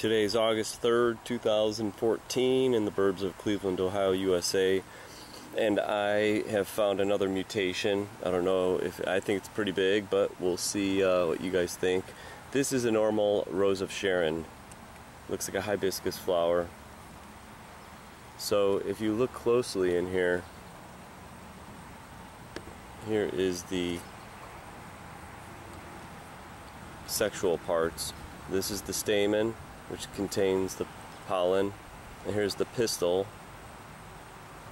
Today's August 3rd, 2014, in the burbs of Cleveland, Ohio, USA. And I have found another mutation. I don't know if I think it's pretty big, but we'll see uh, what you guys think. This is a normal Rose of Sharon. Looks like a hibiscus flower. So if you look closely in here, here is the sexual parts. This is the stamen, which contains the pollen. And here's the pistil,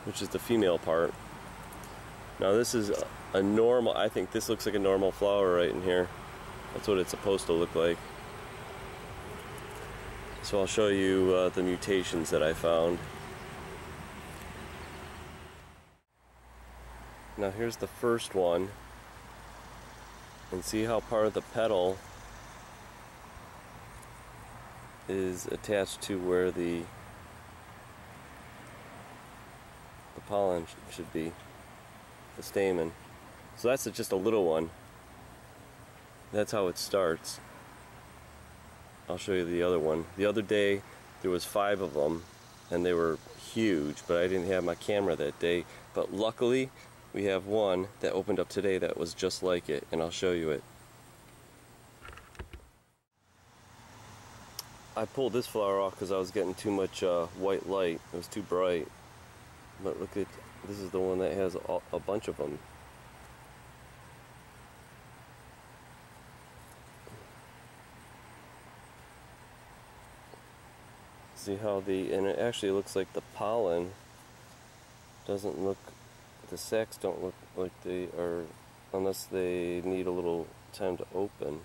which is the female part. Now this is a normal, I think this looks like a normal flower right in here. That's what it's supposed to look like. So I'll show you uh, the mutations that I found. Now here's the first one. And see how part of the petal is attached to where the the pollen should be, the stamen. So that's just a little one. That's how it starts. I'll show you the other one. The other day there was five of them and they were huge, but I didn't have my camera that day. But luckily we have one that opened up today that was just like it and I'll show you it. I pulled this flower off because I was getting too much uh, white light. It was too bright. But look at, this is the one that has a, a bunch of them. See how the, and it actually looks like the pollen doesn't look, the sacs don't look like they are, unless they need a little time to open.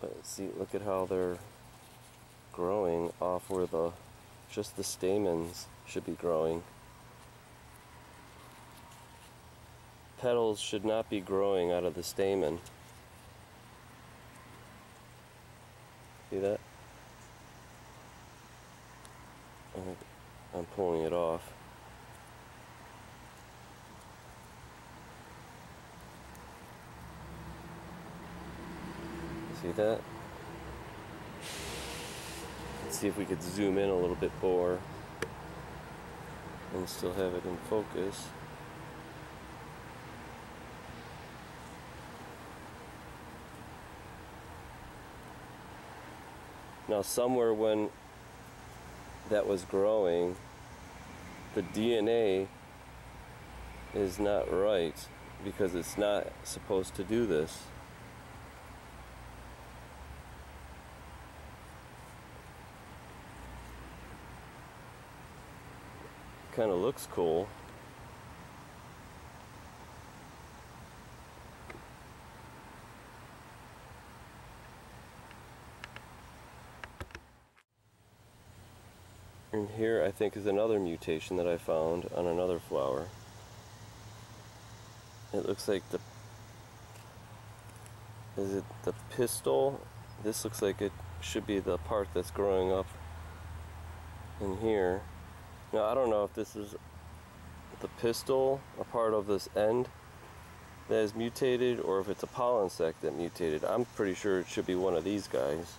But see, look at how they're growing off where the just the stamens should be growing. Petals should not be growing out of the stamen. See that? I'm pulling it off. See that? See if we could zoom in a little bit more and still have it in focus. Now somewhere when that was growing, the DNA is not right because it's not supposed to do this. Kind of looks cool. And here I think is another mutation that I found on another flower. It looks like the is it the pistil? This looks like it should be the part that's growing up in here. Now I don't know if this is the pistil, a part of this end that is mutated, or if it's a pollen sac that mutated. I'm pretty sure it should be one of these guys.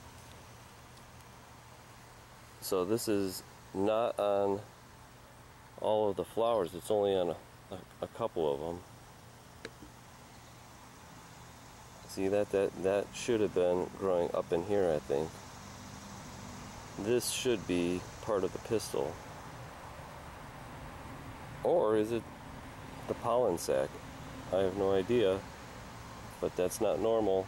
So this is not on all of the flowers, it's only on a, a, a couple of them. See that, that, that should have been growing up in here, I think. This should be part of the pistil. Or is it the pollen sac? I have no idea, but that's not normal.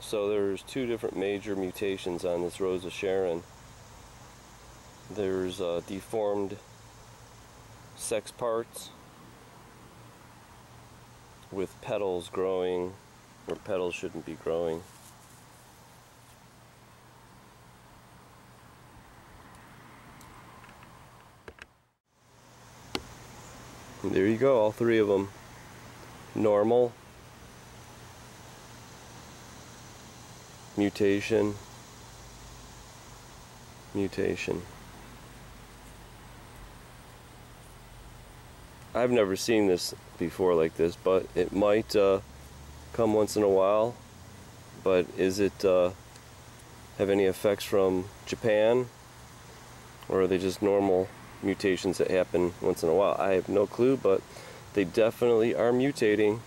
So there's two different major mutations on this Rose of Sharon. There's uh, deformed sex parts with petals growing where petals shouldn't be growing. There you go, all three of them. Normal, mutation, mutation. I've never seen this before like this, but it might uh, come once in a while, but is it uh, have any effects from Japan, or are they just normal mutations that happen once in a while? I have no clue, but they definitely are mutating